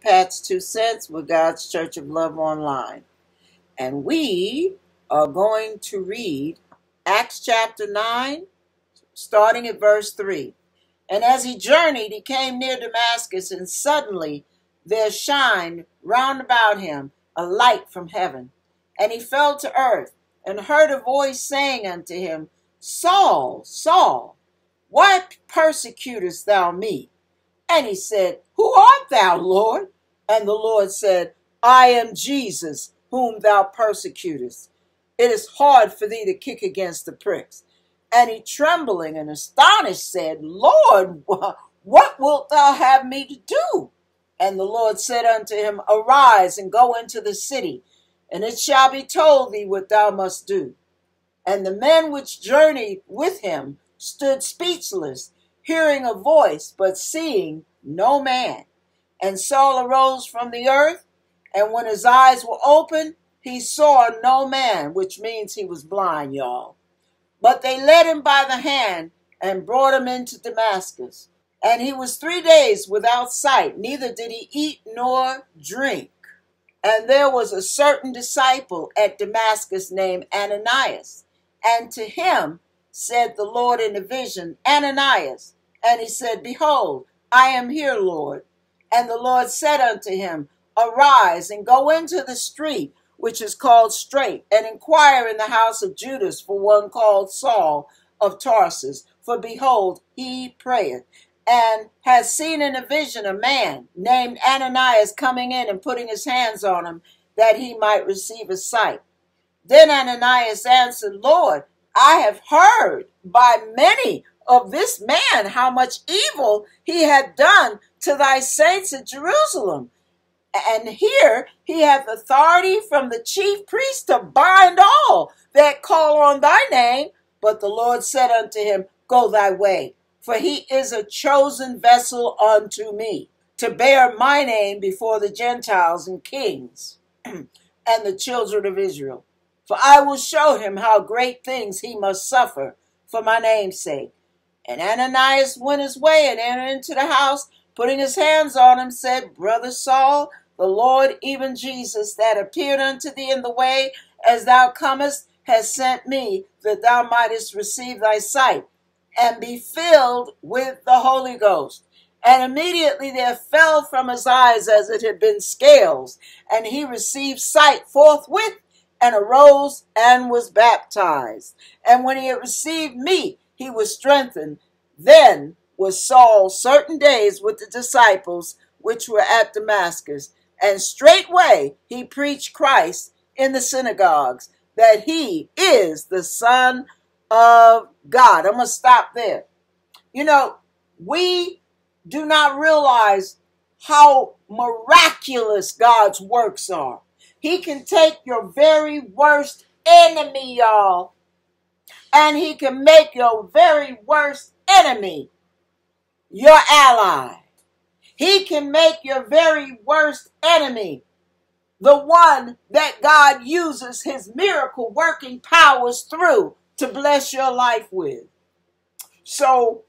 Pat's Two Cents with God's Church of Love Online. And we are going to read Acts chapter 9, starting at verse 3. And as he journeyed, he came near Damascus, and suddenly there shined round about him a light from heaven. And he fell to earth, and heard a voice saying unto him, Saul, Saul, why persecutest thou me? And he said, Who art thou, Lord? And the Lord said, I am Jesus, whom thou persecutest. It is hard for thee to kick against the pricks. And he, trembling and astonished, said, Lord, what wilt thou have me to do? And the Lord said unto him, Arise and go into the city, and it shall be told thee what thou must do. And the men which journeyed with him stood speechless, hearing a voice, but seeing no man. And Saul arose from the earth, and when his eyes were opened, he saw no man, which means he was blind, y'all. But they led him by the hand and brought him into Damascus. And he was three days without sight, neither did he eat nor drink. And there was a certain disciple at Damascus named Ananias. And to him said the Lord in a vision, Ananias. And he said, Behold, I am here, Lord. And the Lord said unto him, Arise and go into the street which is called Straight, and inquire in the house of Judas for one called Saul of Tarsus. For behold, he prayeth, and has seen in a vision a man named Ananias coming in and putting his hands on him that he might receive a sight. Then Ananias answered, Lord, I have heard by many of this man how much evil he had done to thy saints at Jerusalem. And here he hath authority from the chief priest to bind all that call on thy name. But the Lord said unto him, Go thy way, for he is a chosen vessel unto me to bear my name before the Gentiles and kings and the children of Israel. For I will show him how great things he must suffer for my name's sake. And Ananias went his way and entered into the house, putting his hands on him, said, Brother Saul, the Lord, even Jesus, that appeared unto thee in the way as thou comest, has sent me, that thou mightest receive thy sight, and be filled with the Holy Ghost. And immediately there fell from his eyes as it had been scales, and he received sight forthwith, and arose and was baptized. And when he had received meat, he was strengthened. Then was Saul certain days with the disciples which were at Damascus. And straightway he preached Christ in the synagogues, that he is the Son of God. I'm going to stop there. You know, we do not realize how miraculous God's works are. He can take your very worst enemy, y'all, and he can make your very worst enemy your ally. He can make your very worst enemy the one that God uses his miracle working powers through to bless your life with. So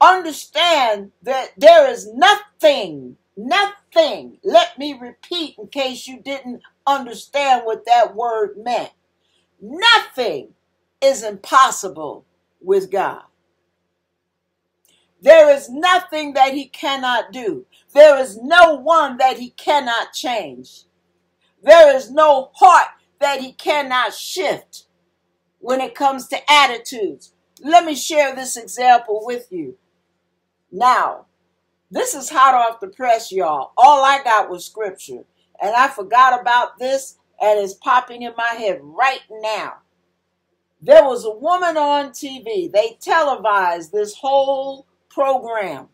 understand that there is nothing, nothing, let me repeat in case you didn't understand what that word meant. Nothing is impossible with God. There is nothing that he cannot do. There is no one that he cannot change. There is no heart that he cannot shift when it comes to attitudes. Let me share this example with you. Now, this is hot off the press, y'all. All I got was scripture. And I forgot about this, and it's popping in my head right now. There was a woman on TV. They televised this whole program.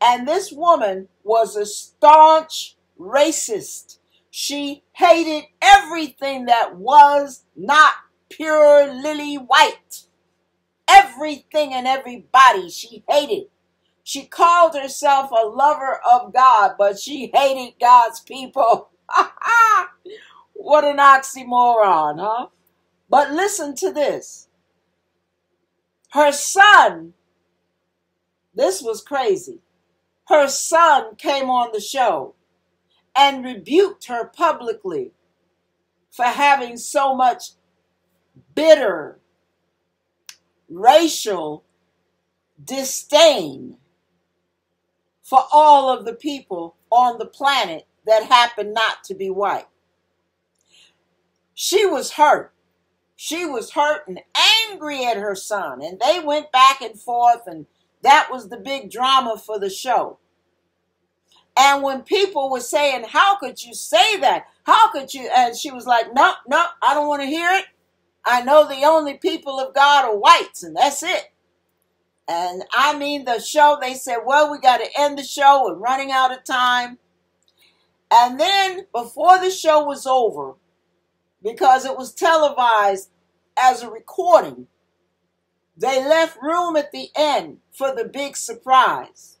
And this woman was a staunch racist. She hated everything that was not pure lily white. Everything and everybody she hated. She called herself a lover of God, but she hated God's people. what an oxymoron, huh? But listen to this. Her son, this was crazy. her son came on the show and rebuked her publicly for having so much bitter racial disdain for all of the people on the planet that happened not to be white. She was hurt. She was hurt and angry at her son, and they went back and forth, and that was the big drama for the show. And when people were saying, How could you say that? How could you? And she was like, No, no, I don't want to hear it. I know the only people of God are whites, and that's it. And I mean, the show, they said, well, we got to end the show. We're running out of time. And then before the show was over, because it was televised as a recording, they left room at the end for the big surprise.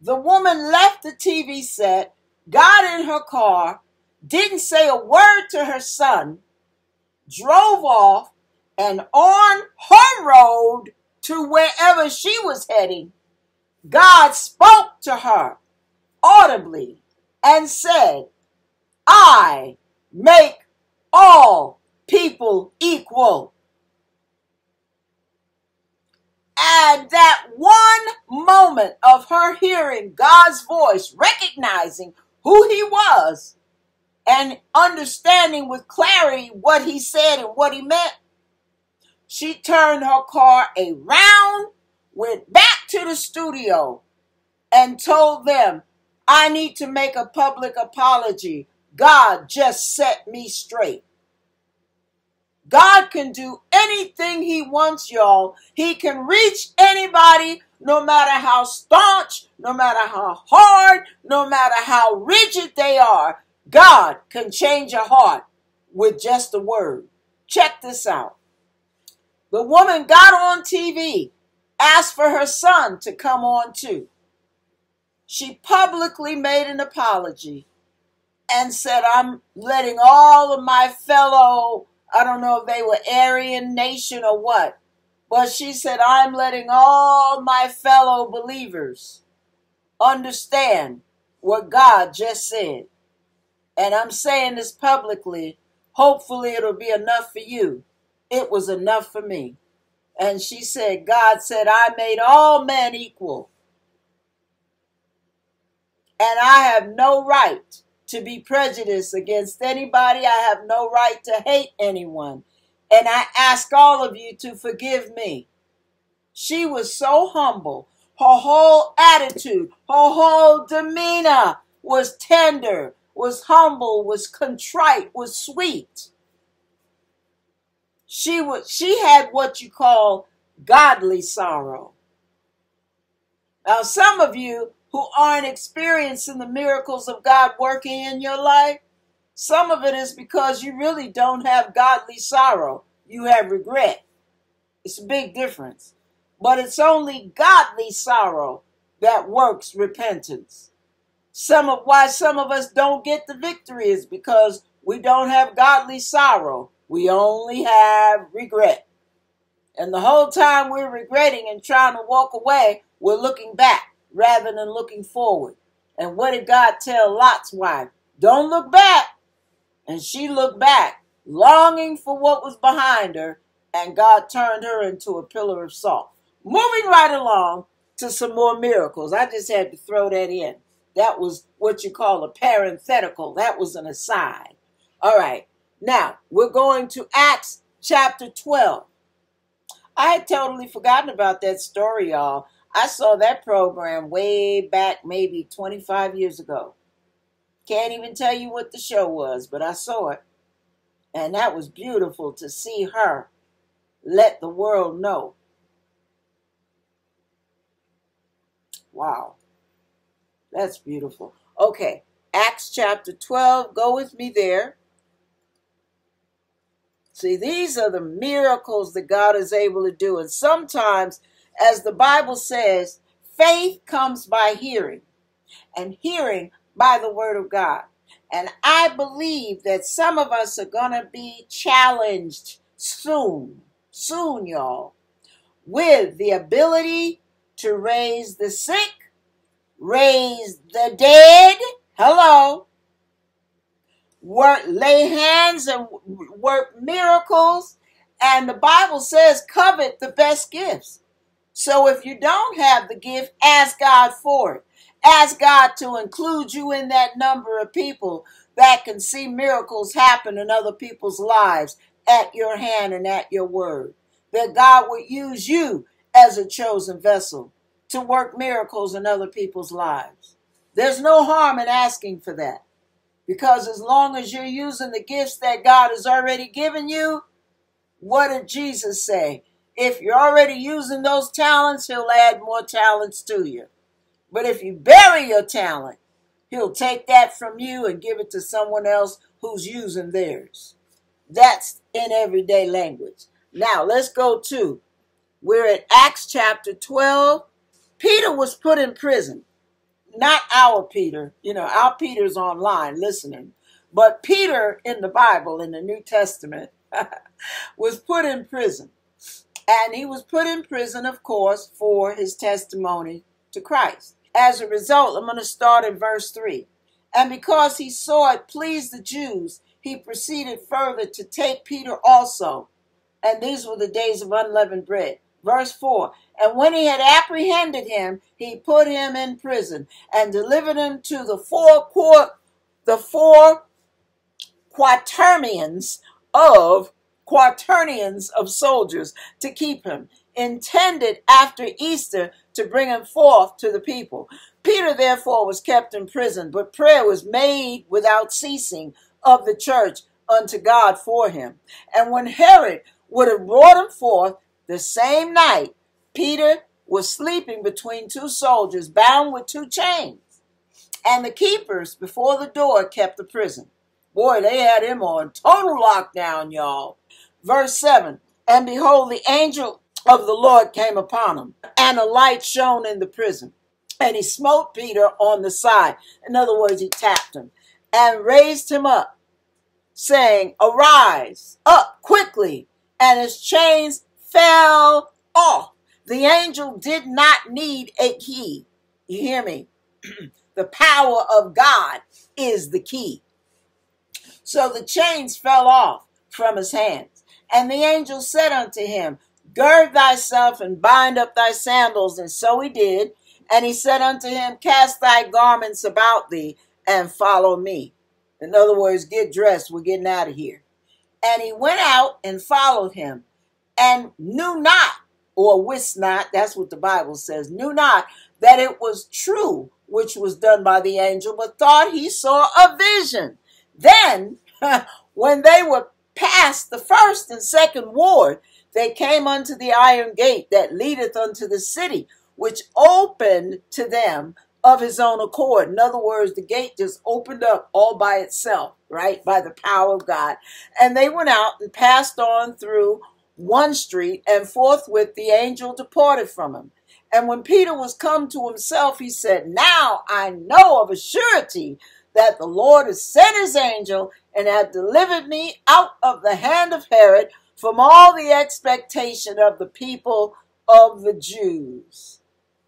The woman left the TV set, got in her car, didn't say a word to her son, drove off, and on her road to wherever she was heading, God spoke to her audibly and said, I make all people equal. And that one moment of her hearing God's voice, recognizing who he was, and understanding with clarity what he said and what he meant, she turned her car around, went back to the studio, and told them, I need to make a public apology. God just set me straight. God can do anything He wants, y'all. He can reach anybody, no matter how staunch, no matter how hard, no matter how rigid they are. God can change a heart with just a word. Check this out. The woman got on TV, asked for her son to come on too. She publicly made an apology and said, I'm letting all of my fellow, I don't know if they were Aryan nation or what, but she said, I'm letting all my fellow believers understand what God just said. And I'm saying this publicly. Hopefully, it'll be enough for you. It was enough for me. And she said, God said, I made all men equal. And I have no right to be prejudiced against anybody. I have no right to hate anyone. And I ask all of you to forgive me. She was so humble. Her whole attitude, her whole demeanor was tender, was humble, was contrite, was sweet. She was she had what you call godly sorrow. Now some of you who aren't experiencing the miracles of God working in your life, some of it is because you really don't have godly sorrow. You have regret. It's a big difference. But it's only godly sorrow that works repentance. Some of why some of us don't get the victory is because we don't have godly sorrow. We only have regret. And the whole time we're regretting and trying to walk away, we're looking back rather than looking forward. And what did God tell Lot's wife? Don't look back. And she looked back, longing for what was behind her, and God turned her into a pillar of salt. Moving right along to some more miracles. I just had to throw that in. That was what you call a parenthetical. That was an aside. All right. Now, we're going to Acts chapter 12. I had totally forgotten about that story, y'all. I saw that program way back, maybe 25 years ago. Can't even tell you what the show was, but I saw it. And that was beautiful to see her let the world know. Wow. That's beautiful. Okay, Acts chapter 12. Go with me there. See, these are the miracles that God is able to do. And sometimes, as the Bible says, faith comes by hearing, and hearing by the word of God. And I believe that some of us are going to be challenged soon, soon, y'all, with the ability to raise the sick, raise the dead. Hello. Work, lay hands and work miracles. And the Bible says, covet the best gifts. So if you don't have the gift, ask God for it. Ask God to include you in that number of people that can see miracles happen in other people's lives at your hand and at your word. That God would use you as a chosen vessel to work miracles in other people's lives. There's no harm in asking for that. Because as long as you're using the gifts that God has already given you, what did Jesus say? If you're already using those talents, He'll add more talents to you. But if you bury your talent, He'll take that from you and give it to someone else who's using theirs. That's in everyday language. Now let's go to, we're at Acts chapter 12. Peter was put in prison. Not our Peter, you know, our Peter's online listening. But Peter in the Bible, in the New Testament, was put in prison. And he was put in prison, of course, for his testimony to Christ. As a result, I'm going to start in verse 3. And because he saw it pleased the Jews, he proceeded further to take Peter also. And these were the days of unleavened bread. Verse 4 And when he had apprehended him, he put him in prison and delivered him to the four court, the four quaternions of quaternions of soldiers to keep him, intended after Easter to bring him forth to the people. Peter therefore was kept in prison, but prayer was made without ceasing of the church unto God for him. And when Herod would have brought him forth the same night, Peter was sleeping between two soldiers, bound with two chains. And the keepers before the door kept the prison. Boy, they had him on total lockdown, y'all. Verse 7 And behold, the angel of the Lord came upon him, and a light shone in the prison. And he smote Peter on the side. In other words, he tapped him and raised him up, saying, Arise up quickly. And his chains fell off. The angel did not need a key. You hear me? the power of God is the key. So the chains fell off from his hands. And the angel said unto him, Gird thyself and bind up thy sandals. And so he did. And he said unto him, Cast thy garments about thee and follow me. In other words, get dressed. We're getting out of here. And he went out and followed him and knew not, or wist not, that's what the Bible says, knew not that it was true which was done by the angel, but thought he saw a vision. Then, when they were past the first and second ward, they came unto the iron gate that leadeth unto the city, which opened to them of his own accord. In other words, the gate just opened up all by itself, right? By the power of God. And they went out and passed on through one street, and forthwith the angel departed from him. And when Peter was come to himself, he said, Now I know of a surety that the Lord has sent his angel and hath delivered me out of the hand of Herod from all the expectation of the people of the Jews.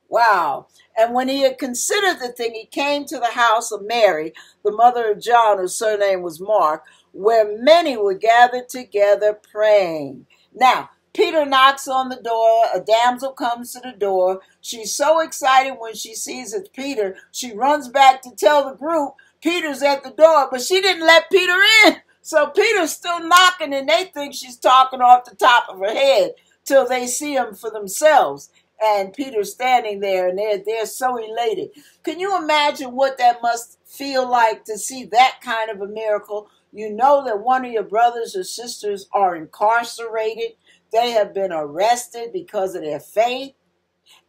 Wow. And when he had considered the thing, he came to the house of Mary, the mother of John, whose surname was Mark, where many were gathered together praying. Now, Peter knocks on the door. A damsel comes to the door. She's so excited when she sees it's Peter. She runs back to tell the group Peter's at the door, but she didn't let Peter in. So Peter's still knocking, and they think she's talking off the top of her head till they see him for themselves. And Peter's standing there, and they're they're so elated. Can you imagine what that must feel like to see that kind of a miracle? You know that one of your brothers or sisters are incarcerated. They have been arrested because of their faith.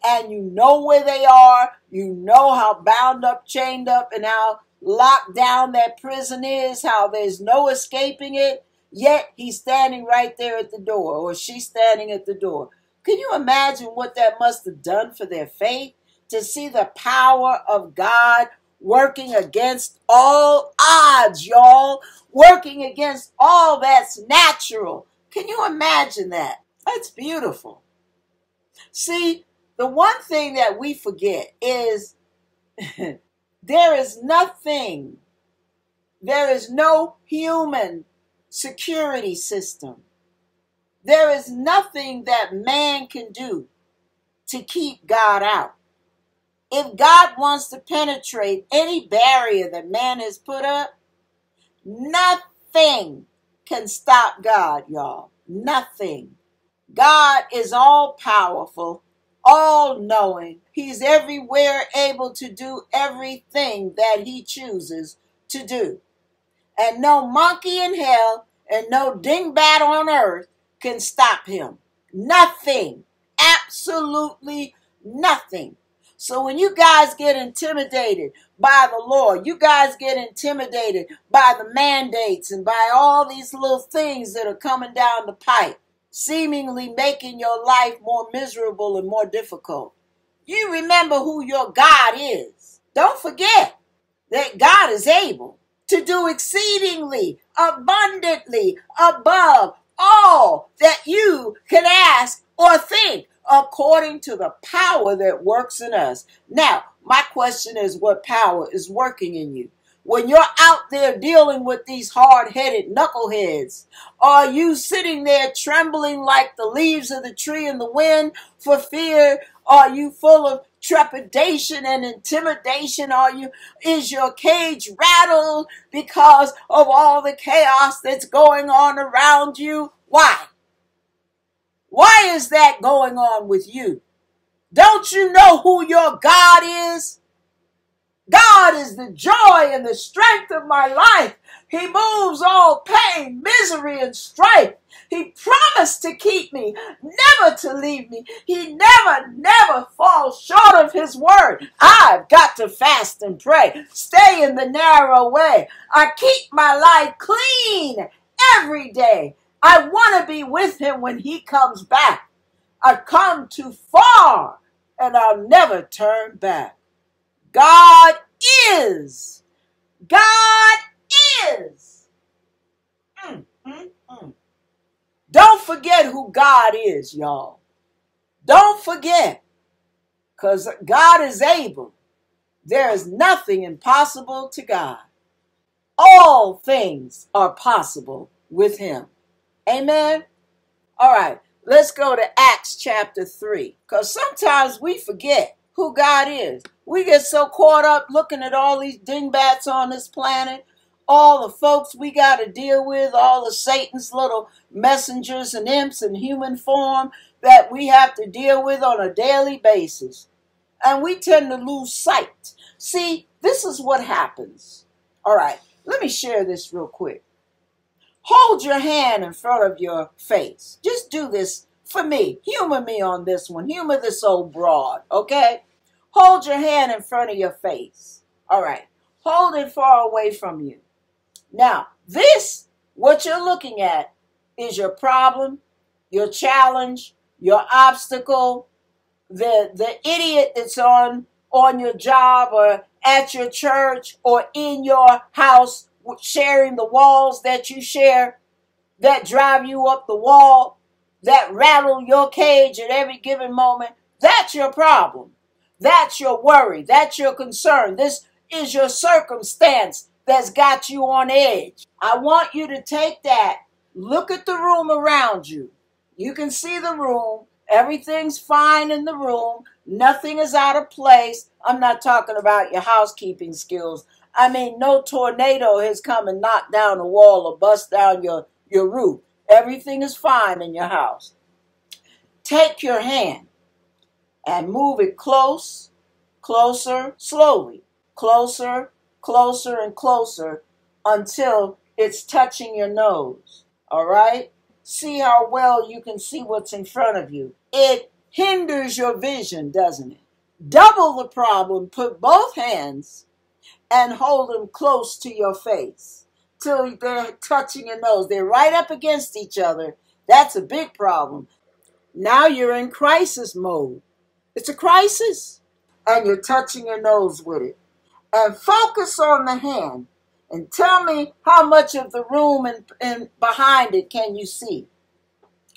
And you know where they are. You know how bound up, chained up, and how locked down that prison is, how there's no escaping it. Yet he's standing right there at the door, or she's standing at the door. Can you imagine what that must have done for their faith? To see the power of God working against all odds, y'all, working against all that's natural. Can you imagine that? That's beautiful. See, the one thing that we forget is there is nothing, there is no human security system. There is nothing that man can do to keep God out. If God wants to penetrate any barrier that man has put up, nothing can stop God, y'all. Nothing. God is all powerful, all knowing. He's everywhere able to do everything that he chooses to do. And no monkey in hell and no dingbat on earth can stop him. Nothing. Absolutely nothing. So when you guys get intimidated by the Lord, you guys get intimidated by the mandates and by all these little things that are coming down the pipe, seemingly making your life more miserable and more difficult. You remember who your God is. Don't forget that God is able to do exceedingly abundantly above all that you can ask or think according to the power that works in us. Now, my question is what power is working in you? When you're out there dealing with these hard headed knuckleheads, are you sitting there trembling like the leaves of the tree in the wind for fear? Are you full of trepidation and intimidation? Are you, is your cage rattled because of all the chaos that's going on around you? Why? Why is that going on with you? Don't you know who your God is? God is the joy and the strength of my life. He moves all pain, misery, and strife. He promised to keep me, never to leave me. He never, never falls short of his word. I've got to fast and pray, stay in the narrow way. I keep my life clean every day. I want to be with him when he comes back. I've come too far and I'll never turn back. God is. God is. Mm, mm, mm. Don't forget who God is, y'all. Don't forget. Because God is able. There is nothing impossible to God. All things are possible with Him. Amen. All right, let's go to Acts chapter 3. Because sometimes we forget who God is. We get so caught up looking at all these dingbats on this planet, all the folks we got to deal with, all the Satan's little messengers and imps in human form that we have to deal with on a daily basis. And we tend to lose sight. See, this is what happens. All right, let me share this real quick. Hold your hand in front of your face. Just do this for me. Humor me on this one. Humor this old broad, okay? Hold your hand in front of your face. All right. Hold it far away from you. Now, this, what you're looking at, is your problem, your challenge, your obstacle, the the idiot that's on on your job or at your church or in your house sharing the walls that you share that drive you up the wall, that rattle your cage at every given moment, that's your problem. That's your worry. That's your concern. This is your circumstance that's got you on edge. I want you to take that, look at the room around you. You can see the room. Everything's fine in the room. Nothing is out of place. I'm not talking about your housekeeping skills. I mean, no tornado has come and knocked down a wall or bust down your, your roof. Everything is fine in your house. Take your hand and move it close, closer, slowly, closer, closer, and closer until it's touching your nose. All right? See how well you can see what's in front of you. It hinders your vision, doesn't it? Double the problem, put both hands and hold them close to your face till they're touching your nose. They're right up against each other. That's a big problem. Now you're in crisis mode. It's a crisis. And you're touching your nose with it. And focus on the hand and tell me how much of the room and, behind it can you see.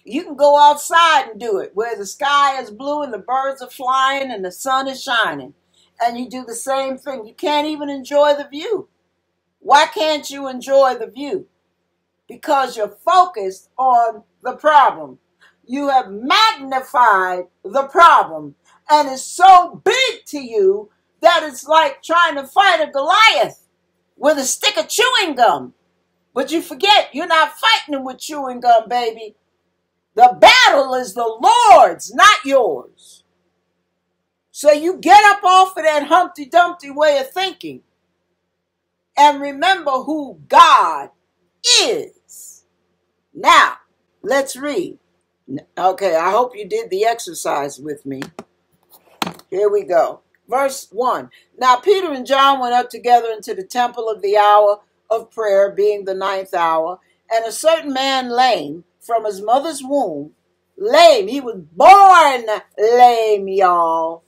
You can go outside and do it where the sky is blue and the birds are flying and the sun is shining and you do the same thing. You can't even enjoy the view. Why can't you enjoy the view? Because you're focused on the problem. You have magnified the problem, and it's so big to you that it's like trying to fight a Goliath with a stick of chewing gum. But you forget, you're not fighting him with chewing gum, baby. The battle is the Lord's, not yours. So you get up off of that Humpty Dumpty way of thinking and remember who God is. Now, let's read. Okay, I hope you did the exercise with me. Here we go. Verse 1. Now Peter and John went up together into the temple of the hour of prayer, being the ninth hour, and a certain man lame from his mother's womb, lame, he was born lame, y'all.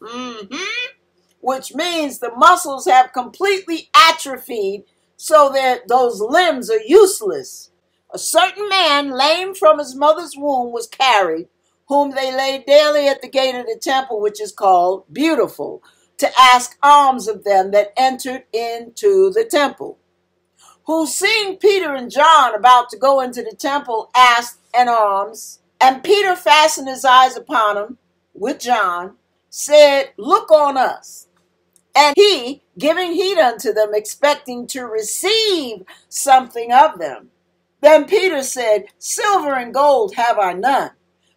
Mm-hmm. Which means the muscles have completely atrophied so that those limbs are useless. A certain man, lame from his mother's womb, was carried, whom they laid daily at the gate of the temple, which is called Beautiful, to ask alms of them that entered into the temple. Who, seeing Peter and John about to go into the temple, asked an alms. And Peter fastened his eyes upon him with John, said, Look on us. And he, giving heed unto them, expecting to receive something of them. Then Peter said, Silver and gold have I none,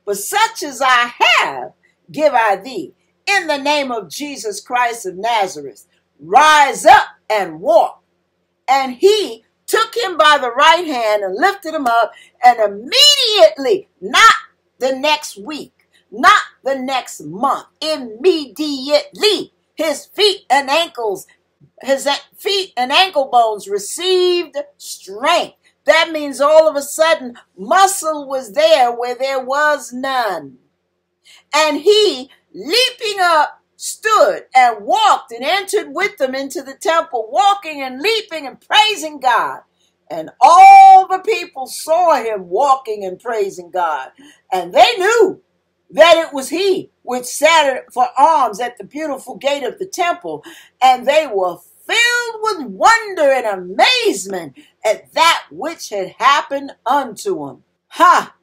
but such as I have give I thee. In the name of Jesus Christ of Nazareth, rise up and walk. And he took him by the right hand and lifted him up, and immediately, not the next week, not the next month, immediately, his feet and ankles, his feet and ankle bones received strength that means all of a sudden muscle was there where there was none. And he, leaping up, stood and walked and entered with them into the temple, walking and leaping and praising God. And all the people saw him walking and praising God. And they knew that it was he which sat for alms at the beautiful gate of the temple. And they were filled with wonder and amazement at that which had happened unto him. Ha!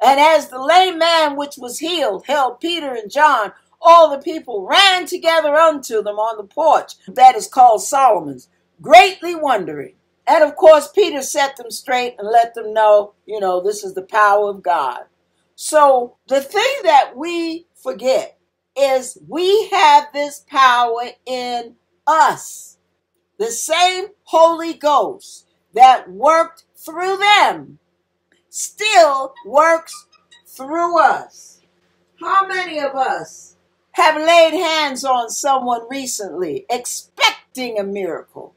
And as the lame man which was healed held Peter and John, all the people ran together unto them on the porch that is called Solomon's, greatly wondering. And of course, Peter set them straight and let them know, you know, this is the power of God. So the thing that we forget is we have this power in us. The same Holy Ghost that worked through them still works through us. How many of us have laid hands on someone recently expecting a miracle?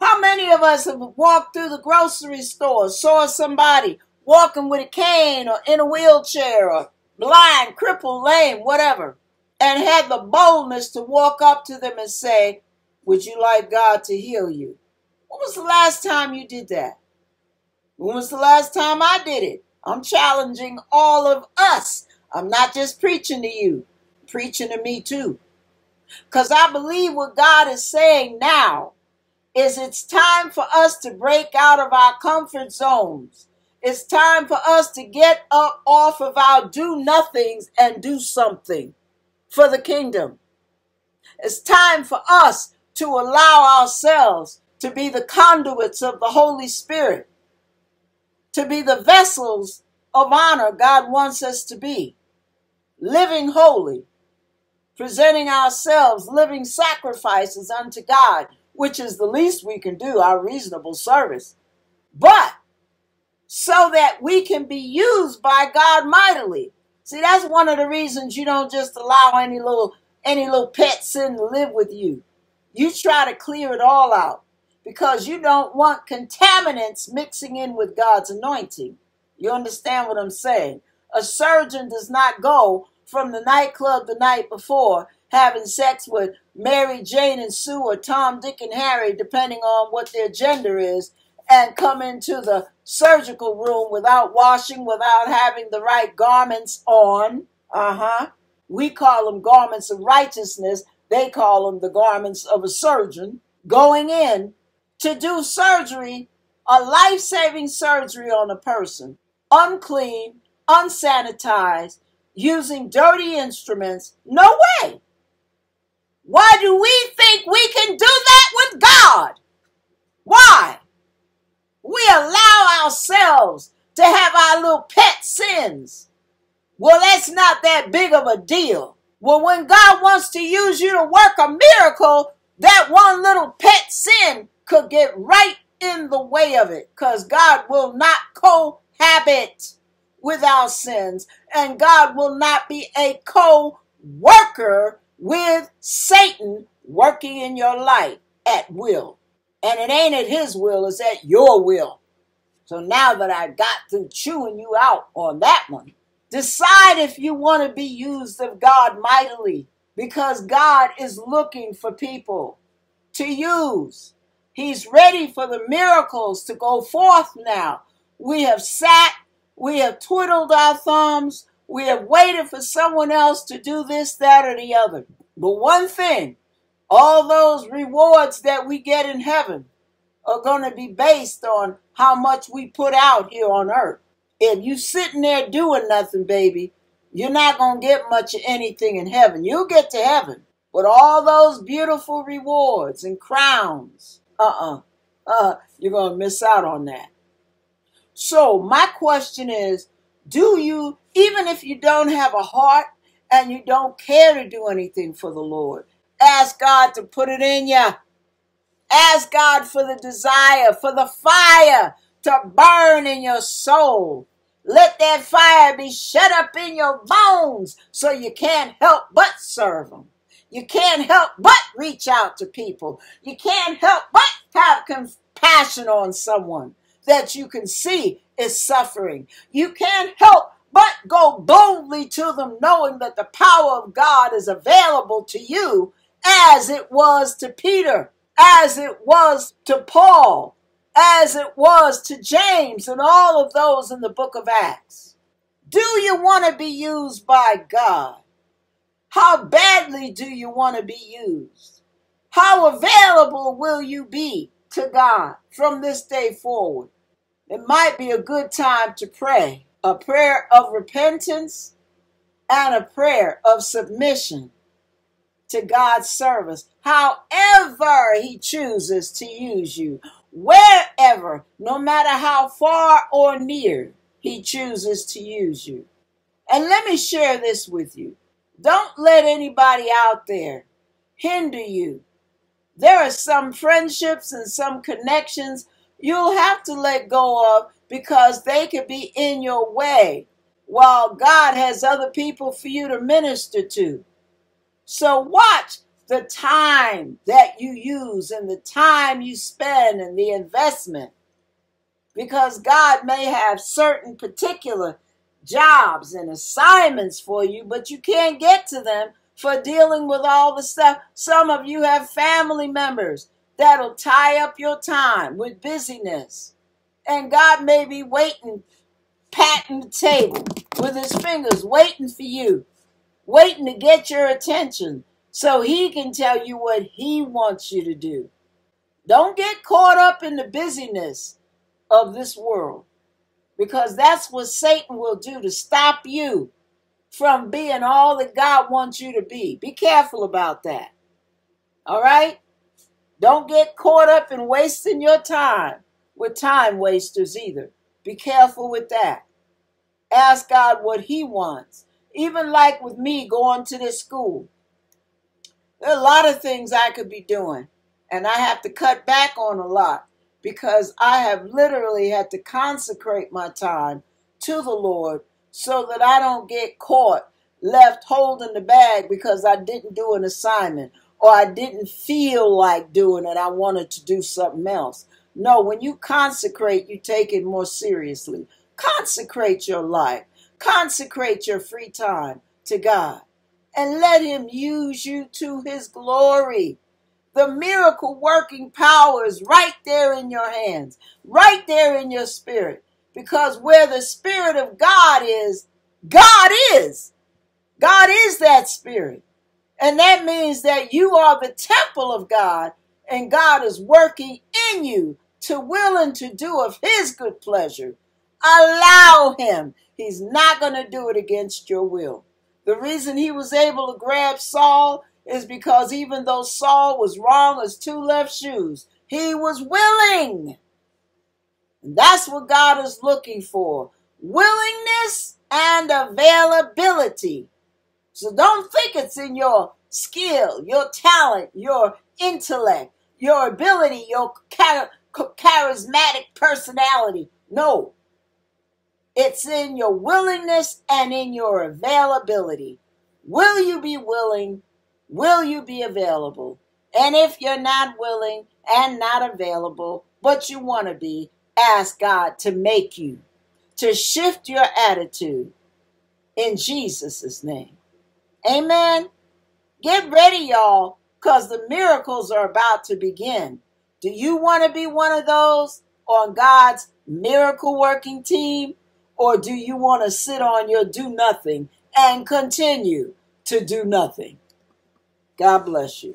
How many of us have walked through the grocery store, saw somebody walking with a cane or in a wheelchair or blind, crippled, lame, whatever, and had the boldness to walk up to them and say, Would you like God to heal you? When was the last time you did that? When was the last time I did it? I'm challenging all of us. I'm not just preaching to you, I'm preaching to me too. Because I believe what God is saying now is it's time for us to break out of our comfort zones. It's time for us to get up off of our do nothings and do something for the kingdom. It's time for us to allow ourselves to be the conduits of the Holy Spirit, to be the vessels of honor God wants us to be, living holy, presenting ourselves living sacrifices unto God, which is the least we can do, our reasonable service. But so that we can be used by God mightily. See, that's one of the reasons you don't just allow any little any little pet sin to live with you. You try to clear it all out because you don't want contaminants mixing in with God's anointing. You understand what I'm saying? A surgeon does not go from the nightclub the night before having sex with Mary, Jane, and Sue, or Tom, Dick, and Harry, depending on what their gender is, and come into the surgical room without washing, without having the right garments on. Uh huh. We call them garments of righteousness they call them the garments of a surgeon, going in to do surgery, a life saving surgery on a person, unclean, unsanitized, using dirty instruments. No way. Why do we think we can do that with God? Why? We allow ourselves to have our little pet sins. Well, that's not that big of a deal. Well, when God wants to use you to work a miracle, that one little pet sin could get right in the way of it because God will not cohabit with our sins and God will not be a co worker with Satan working in your life at will. And it ain't at his will, it's at your will. So now that I got through chewing you out on that one, decide if you want to be used of God mightily because God is looking for people to use. He's ready for the miracles to go forth now. We have sat, we have twiddled our thumbs, we have waited for someone else to do this, that, or the other. But one thing, all those rewards that we get in heaven are going to be based on how much we put out here on earth. If you're sitting there doing nothing, baby, you're not going to get much of anything in heaven. You'll get to heaven. But all those beautiful rewards and crowns, uh-uh, uh, you're going to miss out on that. So my question is, do you, even if you don't have a heart and you don't care to do anything for the Lord, ask God to put it in you. Ask God for the desire, for the fire to burn in your soul. Let that fire be shut up in your bones so you can't help but serve Him. You can't help but reach out to people. You can't help but have compassion on someone that you can see is suffering. You can't help but go boldly to them knowing that the power of God is available to you as it was to Peter, as it was to Paul, as it was to James and all of those in the book of Acts. Do you want to be used by God? How badly do you want to be used? How available will you be to God from this day forward? It might be a good time to pray a prayer of repentance and a prayer of submission to God's service, however He chooses to use you, wherever, no matter how far or near He chooses to use you. And let me share this with you. Don't let anybody out there hinder you. There are some friendships and some connections you'll have to let go of because they could be in your way while God has other people for you to minister to. So watch the time that you use and the time you spend and the investment because God may have certain particular jobs and assignments for you, but you can't get to them for dealing with all the stuff. Some of you have family members that'll tie up your time with busyness. And God may be waiting, patting the table with his fingers, waiting for you, waiting to get your attention so he can tell you what he wants you to do. Don't get caught up in the busyness of this world because that's what Satan will do to stop you from being all that God wants you to be. Be careful about that. All right? Don't get caught up in wasting your time with time wasters either. Be careful with that. Ask God what He wants. Even like with me going to this school, there are a lot of things I could be doing, and I have to cut back on a lot because I have literally had to consecrate my time to the Lord so that I don't get caught left holding the bag because I didn't do an assignment or I didn't feel like doing it. I wanted to do something else. No, when you consecrate, you take it more seriously. Consecrate your life, consecrate your free time to God, and let Him use you to His glory. The miracle working power is right there in your hands, right there in your spirit. Because where the Spirit of God is, God is. God is that Spirit. And that means that you are the temple of God and God is working in you to will and to do of his good pleasure. Allow him. He's not going to do it against your will. The reason he was able to grab Saul is because even though Saul was wrong as two left shoes, he was willing. And that's what God is looking for willingness and availability. So don't think it's in your skill, your talent, your intellect, your ability, your char- charismatic personality. No. It's in your willingness and in your availability. Will you be willing? Will you be available? And if you're not willing and not available, but you want to be, ask God to make you, to shift your attitude in Jesus' name. Amen. Get ready, y'all, because the miracles are about to begin. Do you want to be one of those on God's miracle working team? Or do you want to sit on your do nothing and continue to do nothing? God bless you.